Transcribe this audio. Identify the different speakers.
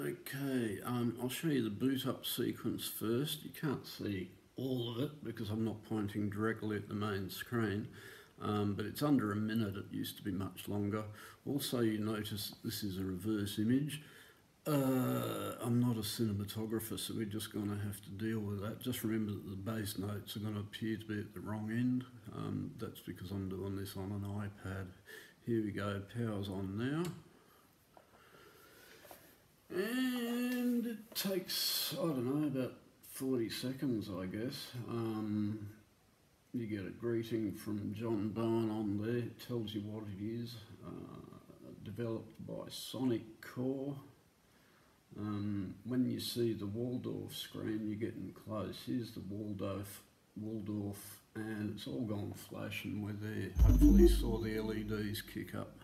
Speaker 1: Okay, um, I'll show you the boot up sequence first. You can't see all of it because I'm not pointing directly at the main screen, um, but it's under a minute. It used to be much longer. Also, you notice this is a reverse image. Uh, I'm not a cinematographer, so we're just going to have to deal with that. Just remember that the bass notes are going to appear to be at the wrong end. Um, that's because I'm doing this on an iPad. Here we go, power's on now. And it takes, I don't know, about 40 seconds, I guess. Um, you get a greeting from John Bowen on there, it tells you what it is. Uh, developed by Sonic Core. Um, when you see the Waldorf screen, you're getting close. Here's the Waldorf, Waldorf, and it's all gone flash, and we're there. Hopefully, saw the LEDs kick up.